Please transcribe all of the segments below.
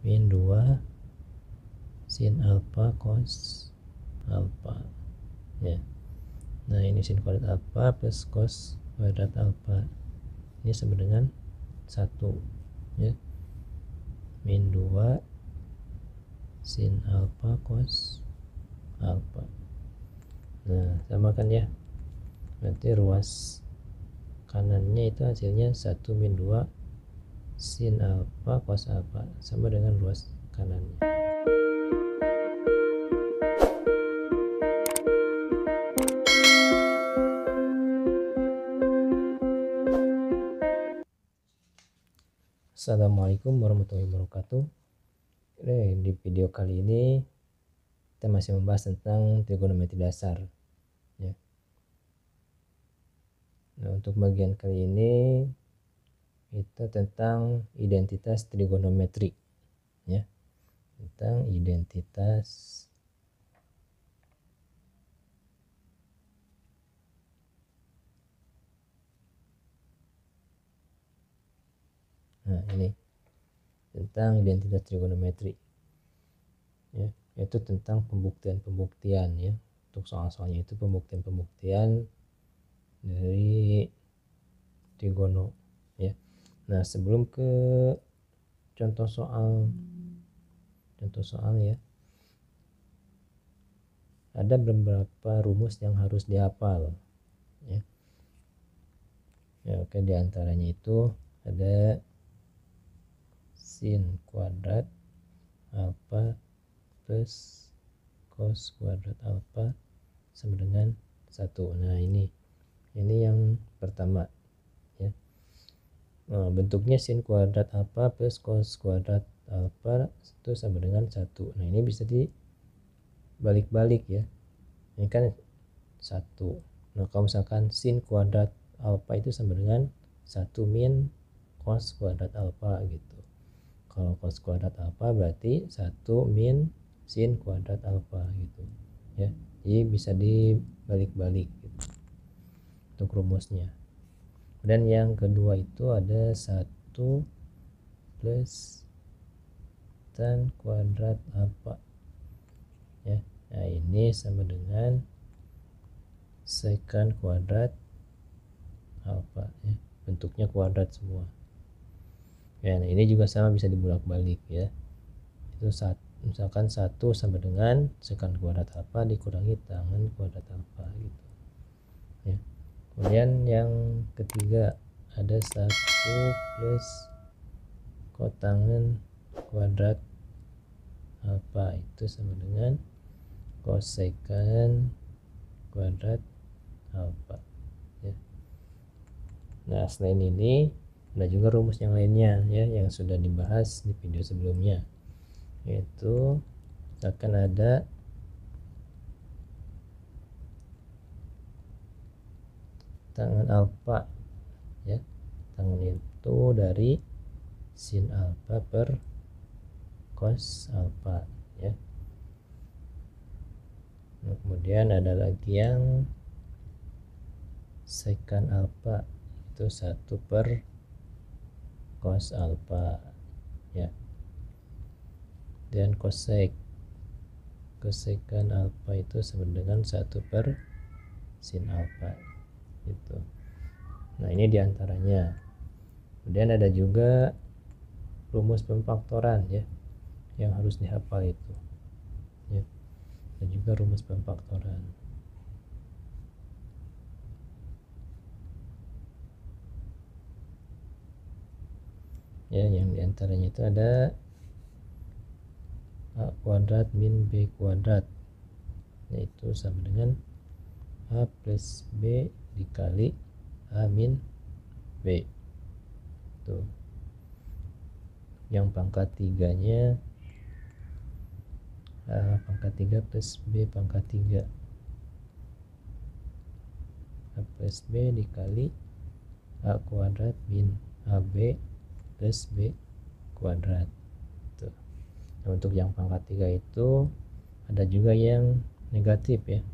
min 2 sin alfa cos alfa ya. Nah ini sin kuadrat alfa plus cos kuadrat alfa ini sama dengan satu. Ya. Min 2 sin alfa cos alfa nah sama kan ya? Berarti ruas kanannya itu hasilnya 1 min 2 sin alfa cos alfa sama dengan ruas kanannya Assalamualaikum warahmatullahi wabarakatuh di video kali ini kita masih membahas tentang trigonometri dasar ya. Nah untuk bagian kali ini itu tentang identitas trigonometri ya. Tentang identitas nah ini. Tentang identitas trigonometri ya. Yaitu tentang pembuktian-pembuktian ya. Untuk soal-soalnya itu pembuktian-pembuktian dari trigono ya nah sebelum ke contoh soal contoh soal ya. Ada beberapa rumus yang harus dihafal ya. Ya oke di antaranya itu ada sin kuadrat alfa plus cos kuadrat alfa sama dengan satu. Nah ini ini yang pertama nah, bentuknya sin kuadrat alfa plus cos kuadrat alfa itu sama dengan satu. Nah ini bisa dibalik-balik ya. Ini kan satu. Nah kalau misalkan sin kuadrat alfa itu sama dengan satu min cos kuadrat alfa gitu. Kalau cos kuadrat alfa berarti 1 min sin kuadrat alfa gitu ya. Jadi bisa dibalik-balik gitu. untuk rumusnya dan yang kedua itu ada 1 plus tan kuadrat alfa ya nah ini sama dengan secant kuadrat alfa ya bentuknya kuadrat semua. Ya nah ini juga sama bisa dibolak-balik ya. Itu saat misalkan satu sama dengan sekan kuadrat alfa dikurangi tangan kuadrat alfa gitu. Ya kemudian yang ketiga ada satu plus kotangan kuadrat. Alfa itu sama dengan kosekan kuadrat alfa ya? Nah selain ini ada juga rumus yang lainnya ya yang sudah dibahas di video sebelumnya. Yaitu akan ada tangan alfa ya. Tangan itu dari sin alfa per cos alfa ya. Nah, kemudian ada lagi yang secant alfa itu satu per cos alfa ya. Dan cosec cosekan alfa itu sama dengan satu per sin alfa itu nah ini di antaranya. Kemudian ada juga rumus pemfaktoran ya yang harus dihafal itu ya. Dan juga rumus pemfaktoran. Ya yang di antaranya itu ada a kuadrat min b kuadrat yaitu sama dengan a plus b dikali a min b tuh. Yang pangkat tiganya a pangkat tiga plus b pangkat tiga. A plus b dikali a kuadrat min ab plus B kuadrat. Tuh. Nah, untuk yang pangkat 3 itu ada juga yang negatif ya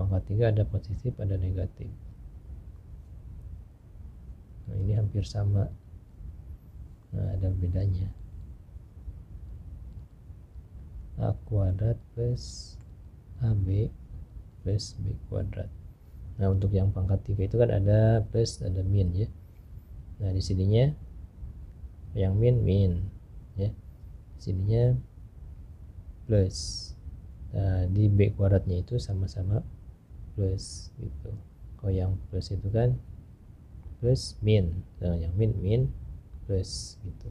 pangkat 3 ada positif ada negatif. Nah ini hampir sama. Nah ada bedanya. A kuadrat plus AB plus B kuadrat. Nah untuk yang pangkat 3 itu kan ada plus ada min ya. Nah di sininya yang min min ya. Sininya plus. Nah di B kuadratnya itu sama-sama plus gitu. Kalau yang plus itu kan plus min. Nah yang min min plus gitu.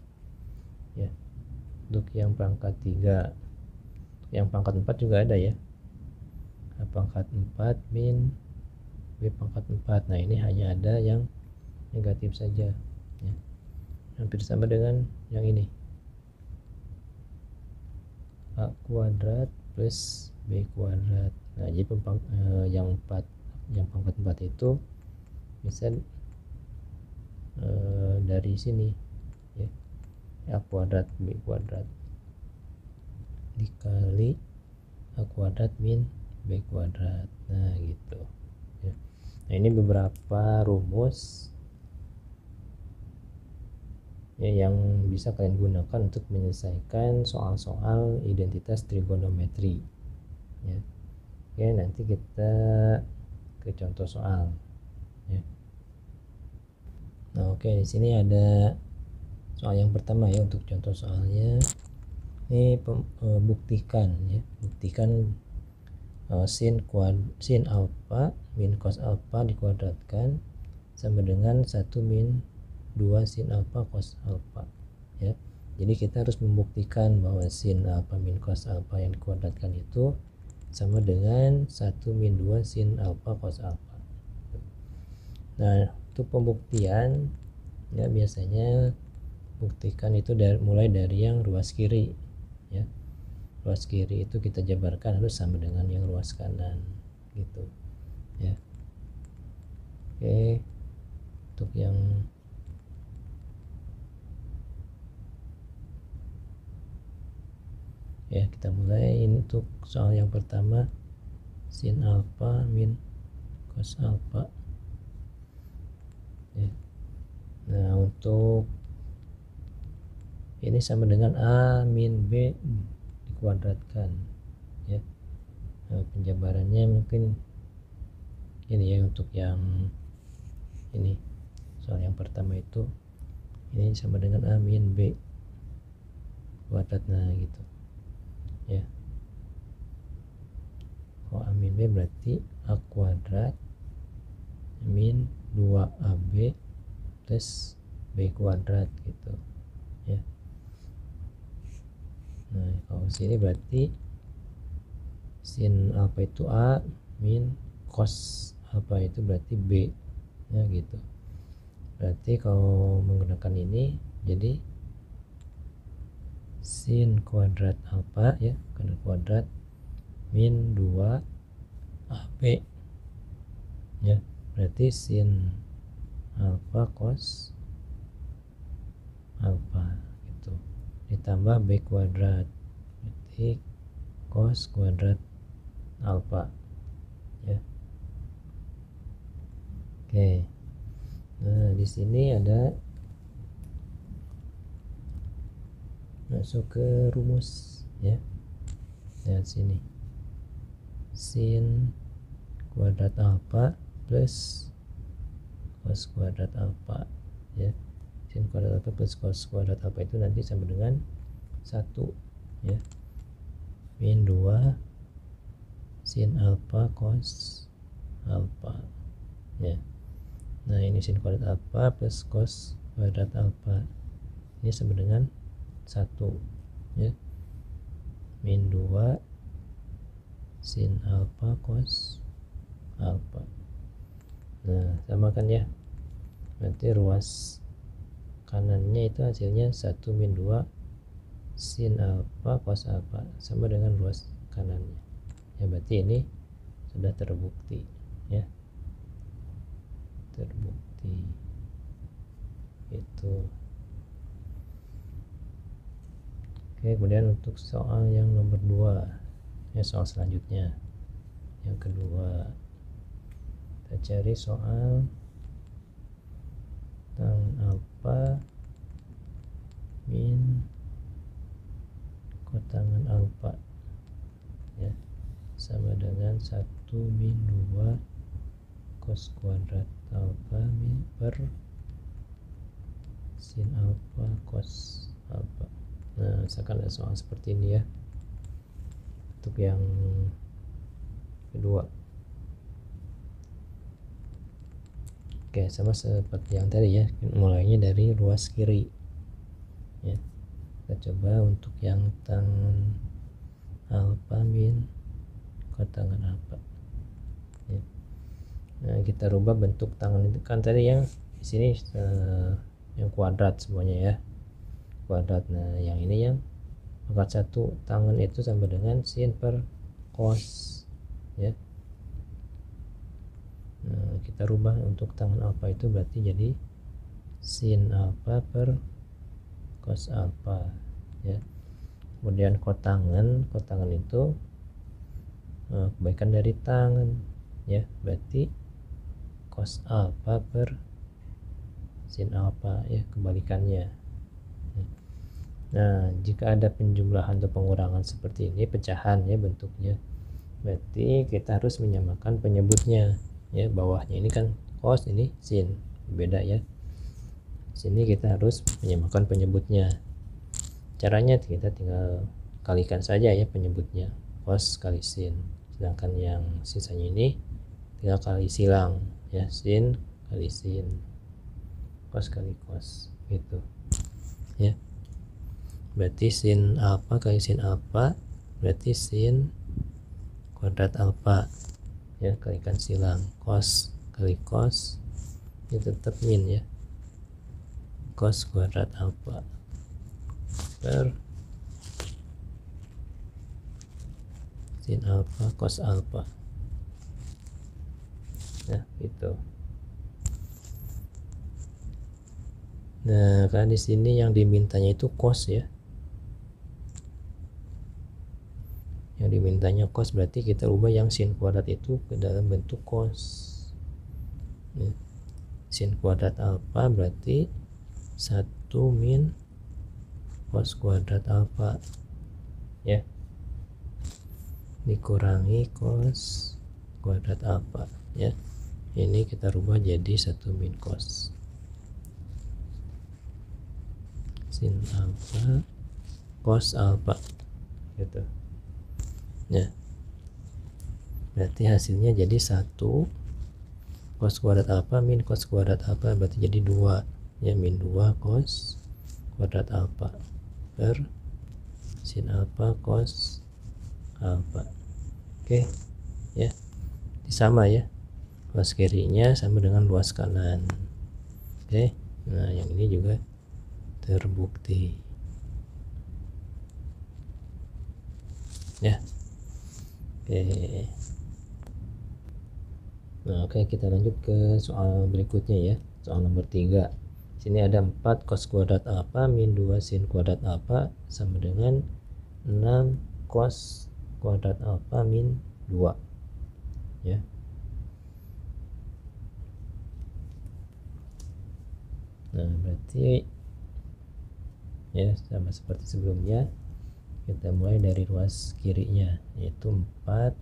Ya. Untuk yang pangkat 3 yang pangkat 4 juga ada ya. Nah, pangkat 4 min B pangkat 4 nah ini hanya ada yang negatif saja ya. hampir sama dengan yang ini. A kuadrat plus B kuadrat nah jadi pempang, eh, yang 4 yang pangkat 4 itu bisa eh, dari sini ya A kuadrat B kuadrat dikali A kuadrat min B kuadrat nah gitu ya. nah ini beberapa rumus ya, yang bisa kalian gunakan untuk menyelesaikan soal-soal identitas trigonometri ya oke nanti kita ke contoh soal ya. Nah oke di sini ada soal yang pertama ya untuk contoh soalnya. Ini e, buktikan ya. Buktikan e, sin kuad sin alfa min cos alfa dikuadratkan sama dengan 1 min 2 sin alfa cos alfa ya. Jadi kita harus membuktikan bahwa sin alfa min cos alfa yang dikuadratkan itu sama dengan 1 min 2 sin alfa cos alfa nah untuk pembuktian ya biasanya buktikan itu dari, mulai dari yang ruas kiri ya. Ruas kiri itu kita jabarkan harus sama dengan yang ruas kanan gitu ya. Oke untuk yang ya kita mulai. Untuk soal yang pertama. Sin alfa min cos alfa ya. nah untuk ini sama dengan A min B dikuadratkan. Ya. Nah, penjabarannya mungkin ini ya untuk yang ini. Soal yang pertama itu. Ini sama dengan A min B kuadrat nah gitu ya. Kalau A min B berarti A kuadrat min 2AB plus B kuadrat gitu. Ya. Nah kalau sini berarti sin alpha itu A min cos alpha itu berarti B ya gitu. Berarti kalau menggunakan ini jadi sin kuadrat alpha ya kuadrat kuadrat min 2 AB. Ya berarti sin alpha cos alpha ditambah b kuadrat berarti cos kuadrat alfa ya. Oke. Nah di sini ada masuk ke rumus ya. Lihat sini. Sin kuadrat alfa plus cos kuadrat alfa ya. Sin kuadrat alfa plus cos kuadrat alfa itu nanti sama dengan satu ya. Min 2 sin alfa cos alfa ya. Nah ini sin kuadrat alfa plus cos kuadrat alfa. Ini sama dengan satu ya. Min 2 sin alfa cos alfa nah samakan ya? Berarti ruas kanannya itu hasilnya 1 min 2 sin alfa cos alfa sama dengan ruas kanannya. Ya berarti ini sudah terbukti ya. Terbukti. Itu oke kemudian untuk soal yang nomor 2 ya soal selanjutnya. Yang kedua kita cari soal tentang alfa min kotangan alfa sama dengan 1 min 2 cos kuadrat alfa min per sin alfa cos alfa nah misalkan ada soal seperti ini ya. Untuk yang kedua. Oke sama seperti yang tadi ya. Mulainya dari ruas kiri. Ya. Kita coba untuk yang tangan alfa min tangan alfa ya. nah kita rubah bentuk tangan itu. Kan tadi yang di sini uh, yang kuadrat semuanya ya kuadrat nah yang ini yang pangkat satu tangan itu sama dengan sin per cos ya. Nah, kita rubah untuk tangan alfa itu berarti jadi sin alfa per cos alpha ya. Kemudian kotangan kotangan itu uh, kebaikan dari tangan ya. Berarti cos alpha per sin alpha ya kebalikannya nah jika ada penjumlahan atau pengurangan seperti ini pecahan ya bentuknya berarti kita harus menyamakan penyebutnya. Ya bawahnya ini kan cos ini sin beda ya. Sini kita harus menyamakan penyebutnya. Caranya kita tinggal kalikan saja ya penyebutnya cos kali sin. Sedangkan yang sisanya ini tinggal kali silang ya sin kali sin cos kali cos gitu. Ya berarti sin alfa kali sin alfa berarti sin kuadrat alfa ya kalikan silang. Cos kali cos ini tetap min ya. Cos kuadrat alfa per sin alfa cos alfa ya gitu. Nah kan di sini yang dimintanya itu cos ya yang dimintanya cos berarti kita ubah yang sin kuadrat itu ke dalam bentuk cos ya. sin kuadrat alfa berarti 1 min cos kuadrat alfa. Ya. Dikurangi cos kuadrat alfa. Ya. Ini kita rubah jadi 1 min cos sin alfa cos alfa. Gitu ya berarti hasilnya jadi satu cos kuadrat alfa min cos kuadrat alfa berarti jadi dua. Ya min 2 cos kuadrat alfa per sin alfa cos alfa oke ya. Sama ya luas kirinya sama dengan luas kanan. Oke nah yang ini juga terbukti. Ya oke nah oke kita lanjut ke soal berikutnya ya. Soal nomor 3 sini ada 4 cos kuadrat alfa min 2 sin kuadrat alfa sama dengan 6 cos kuadrat alfa min 2 ya. Nah berarti ya sama seperti sebelumnya kita mulai dari ruas kirinya yaitu 4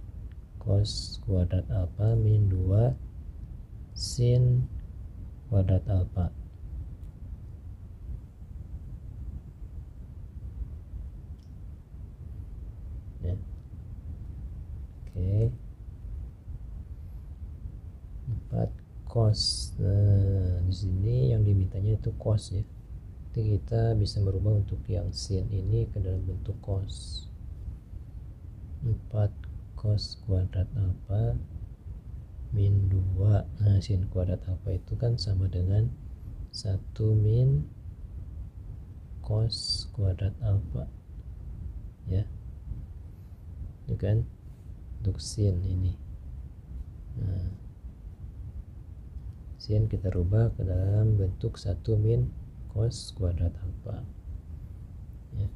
cos kuadrat alfa min 2 sin kuadrat alfa oke. Empat cos nah di sini yang dimintanya itu cos ya jadi kita bisa merubah untuk yang sin ini ke dalam bentuk cos. 4 cos kuadrat alfa min 2 nah sin kuadrat alfa itu kan sama dengan 1 min cos kuadrat alfa. Ya. Itu kan? Untuk sin ini. Nah, sin kita rubah ke dalam bentuk 1 min cos kuadrat alfa ya.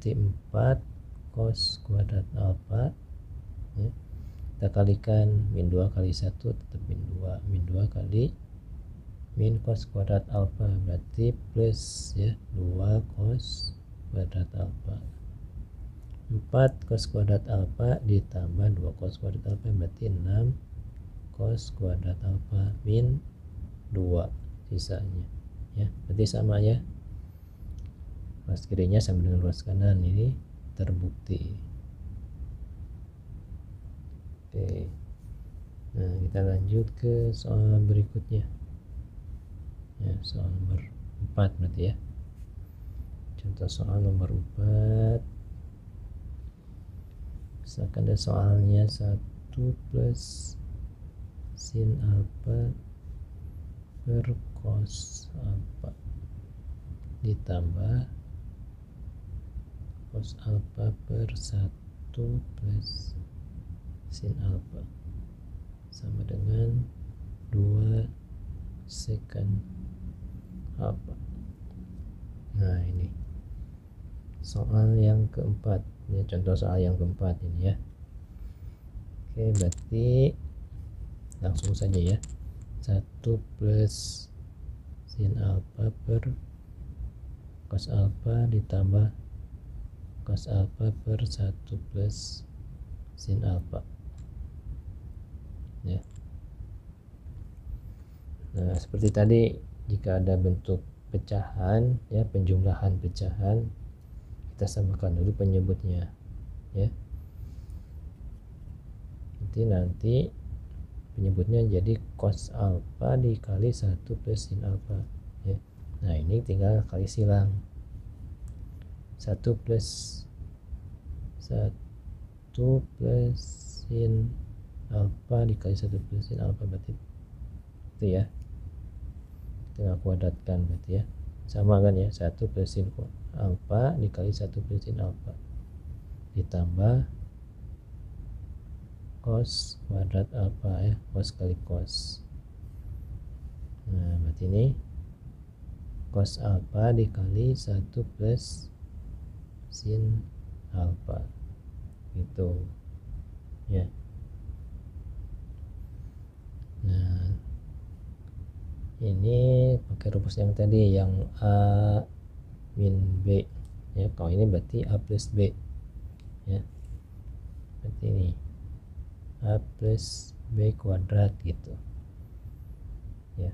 Berarti 4 cos kuadrat alfa ya. kita kalikan min 2 kali 1 tetap min 2 min 2 kali min cos kuadrat alfa berarti plus ya 2 cos kuadrat alfa 4 cos kuadrat alfa ditambah 2 cos kuadrat alfa berarti 6 cos kuadrat alfa min 2 sisanya ya berarti sama ya ruas kirinya sama dengan ruas kanan ini terbukti. Oke. Nah kita lanjut ke soal berikutnya. Ya soal nomor 4 berarti ya. Contoh soal nomor 4 misalkan ada soalnya 1 plus sin alpha per cos alpha ditambah cos alpha per 1 plus sin alpha sama dengan 2 secant alpha nah ini. Soal yang keempat. Ini contoh soal yang keempat ini ya. Oke berarti langsung saja ya. 1 plus sin alpha per cos alpha ditambah cos alpha per 1 plus sin alpha. Ya. Nah seperti tadi jika ada bentuk pecahan ya penjumlahan pecahan kita samakan dulu penyebutnya ya. Nanti nanti penyebutnya jadi cos alpha dikali 1 plus sin alpha ya. Nah ini tinggal kali silang. 1 plus 1 plus sin alpha dikali 1 plus sin alpha berarti itu ya. Tinggal kuadratkan berarti ya. Sama kan ya 1 plus sin alpha dikali 1 plus sin alpha ditambah cos kuadrat alpha ya cos kali cos nah berarti ini cos alpha dikali 1 plus sin alpha. Gitu. Ya. Nah ini pakai rumus yang tadi yang a min b. Ya kalau ini berarti a plus b. Ya. Berarti ini a plus b kuadrat gitu. Ya.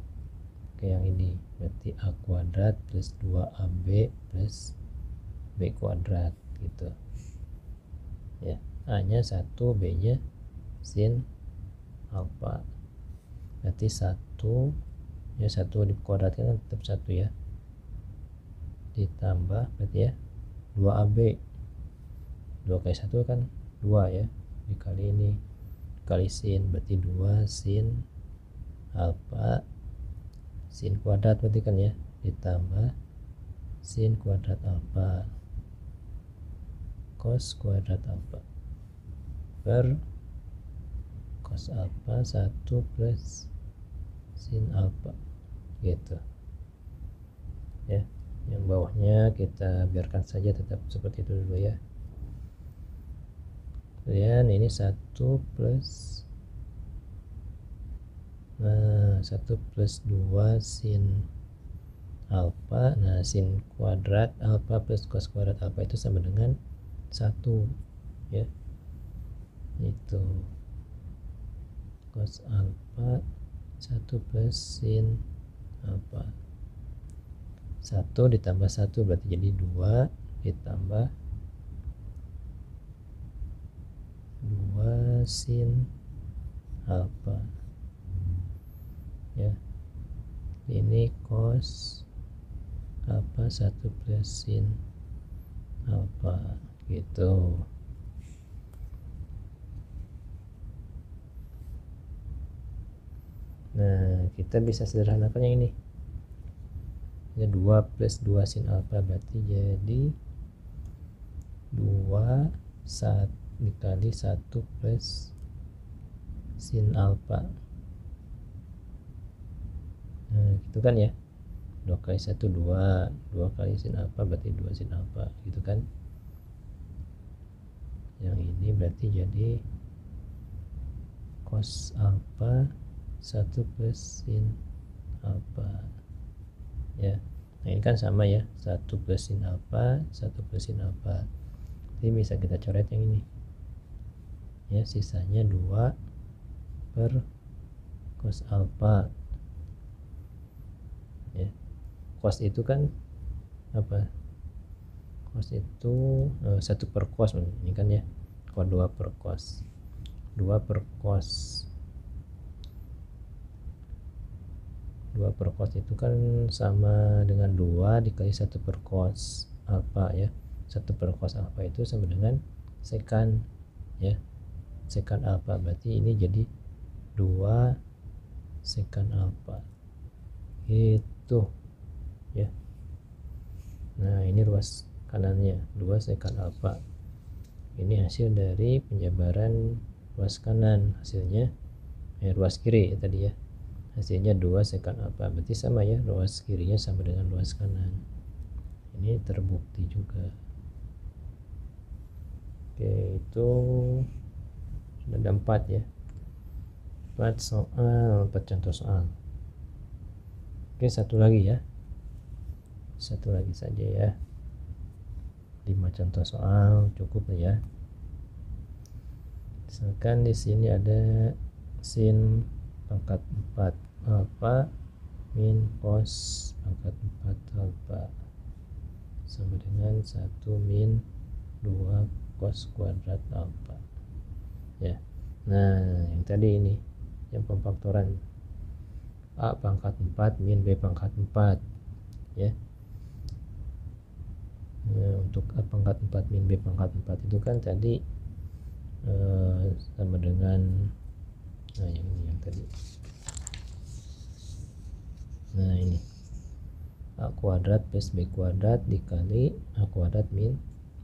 Oke yang ini. Berarti a kuadrat plus 2ab plus B kuadrat gitu. Ya. A nya 1 B nya sin alpha. Berarti 1 ya 1 dikuadratkan kan tetap 1 ya. Ditambah berarti ya 2AB 2 kali 1 kan 2 ya. Dikali ini kali sin berarti 2 sin alpha sin kuadrat berarti kan ya ditambah sin kuadrat alpha cos kuadrat alpha per cos alpha 1 plus sin alpha gitu. Ya yang bawahnya kita biarkan saja tetap seperti itu dulu ya kemudian ini 1 plus nah 1 plus 2 sin alpha nah sin kuadrat alpha plus cos kuadrat alpha itu sama dengan satu ya. Itu cos alpha satu plus sin alpha. Satu ditambah satu berarti jadi dua ditambah dua sin alpha ya. Ini cos alpha satu plus sin alpha gitu. Nah kita bisa sederhanakan yang ini. Ya 2 plus 2 sin alpha berarti jadi 2 saat dikali 1 plus sin alpha. Nah gitu kan ya? 2 kali 1 2 2 kali sin alpha berarti 2 sin alpha gitu kan? Yang ini berarti jadi cos alpha 1 plus sin alpha. Ya nah ini kan sama ya. 1 plus sin alpha 1 plus sin alpha. Jadi bisa kita coret yang ini ya sisanya 2 per cos alpha. Ya cos itu kan apa? Cos itu eh, satu per cos ini kan ya cos 2 per cos. 2 per cos. 2 per cos itu kan sama dengan 2 dikali 1 per cos alpha ya. 1 per cos alpha itu sama dengan sekan ya sekan alpha. Berarti ini jadi 2 sekan alpha. Itu ya. Nah ini ruas kanannya. 2 sekan alpha. Ini hasil dari penjabaran ruas kanan. Hasilnya eh, ruas kiri ya tadi ya. Hasilnya 2 sekan alpha. Berarti sama ya ruas kirinya sama dengan ruas kanan. Ini terbukti juga. Oke itu ada 4 ya. 4 soal 4 contoh soal. Oke satu lagi ya. Satu lagi saja ya. 5 contoh soal cukup ya. Misalkan di sini ada sin pangkat 4 alfa min cos pangkat 4 alfa sama dengan 1 min 2 cos kuadrat alfa ya. Nah yang tadi ini yang pemfaktoran. A pangkat 4 min B pangkat 4 ya. Nah, untuk A pangkat 4 min B pangkat 4 itu kan tadi eh, sama dengan nah yang ini yang tadi. Nah ini. A kuadrat plus b kuadrat dikali a kuadrat min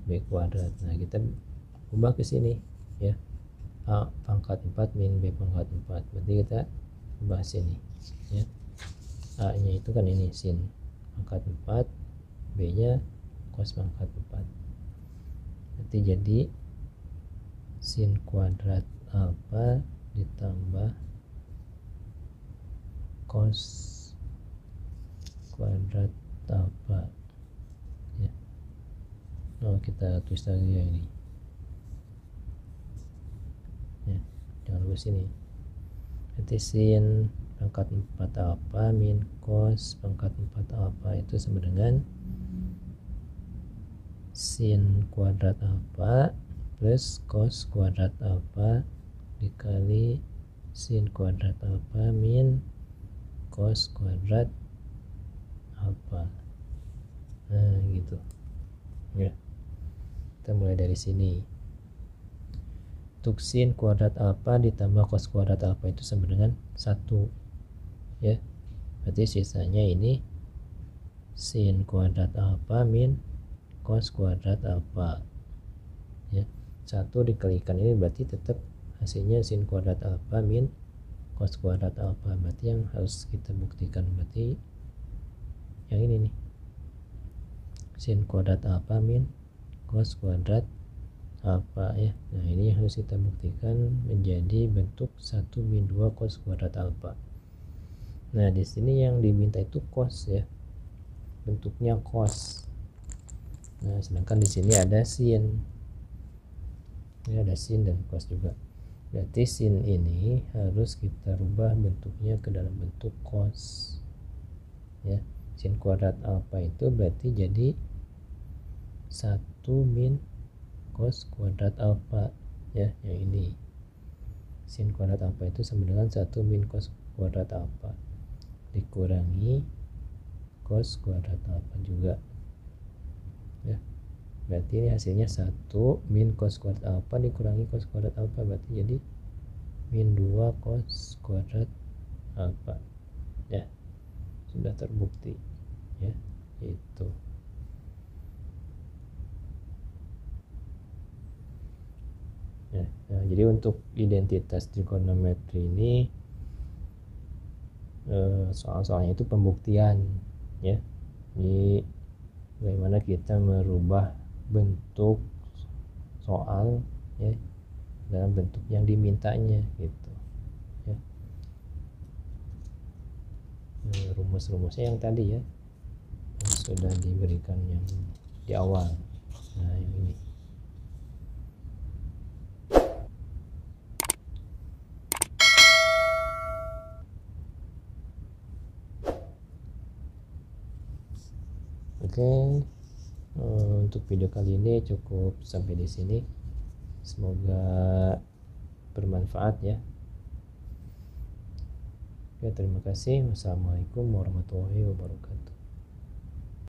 b kuadrat. Nah kita ubah ke sini ya a pangkat 4 min b pangkat 4 berarti kita ubah sini ya. A nya itu kan ini sin. Pangkat 4 b nya cos pangkat 4 berarti jadi sin kuadrat alfa ditambah cos kuadrat apa ya. Oh kita tulis lagi ya ini ya jangan lupa sini. Nanti sin pangkat 4 alfa min cos pangkat 4 alfa itu sama dengan sin kuadrat alfa plus cos kuadrat alfa dikali sin kuadrat alfa min cos kuadrat apa. Nah gitu. Ya. Kita mulai dari sini untuk sin kuadrat alfa ditambah cos kuadrat alfa itu sama dengan satu ya. Berarti sisanya ini sin kuadrat alfa min cos kuadrat alfa ya. Satu dikalikan ini berarti tetap hasilnya sin kuadrat alfa min cos kuadrat alfa berarti yang harus kita buktikan berarti yang ini nih. Sin kuadrat alfa min cos kuadrat alfa ya? Nah ini harus kita buktikan menjadi bentuk 1 min 2 cos kuadrat alfa nah di sini yang diminta itu cos ya. Bentuknya cos. Nah sedangkan di sini ada sin. Ini ada sin dan cos juga. Berarti sin ini harus kita rubah bentuknya ke dalam bentuk cos. Ya sin kuadrat alfa itu berarti jadi 1 min cos kuadrat alfa ya yang ini. Sin kuadrat alfa itu sama dengan 1 min cos kuadrat alfa dikurangi cos kuadrat alfa juga ya. Berarti ini hasilnya 1 min cos kuadrat alfa dikurangi cos kuadrat alfa berarti jadi min 2 cos kuadrat alfa ya. Sudah terbukti ya itu ya, ya jadi untuk identitas trigonometri ini eh, soal-soalnya itu pembuktian ya. Jadi bagaimana kita merubah bentuk soal ya dalam bentuk yang dimintanya gitu ya. Eh, rumus-rumusnya yang tadi ya sudah diberikan yang di awal. Nah yang ini oke eh, untuk video kali ini cukup sampai di sini semoga bermanfaat ya Oke, terima kasih. Wassalamualaikum warahmatullahi wabarakatuh.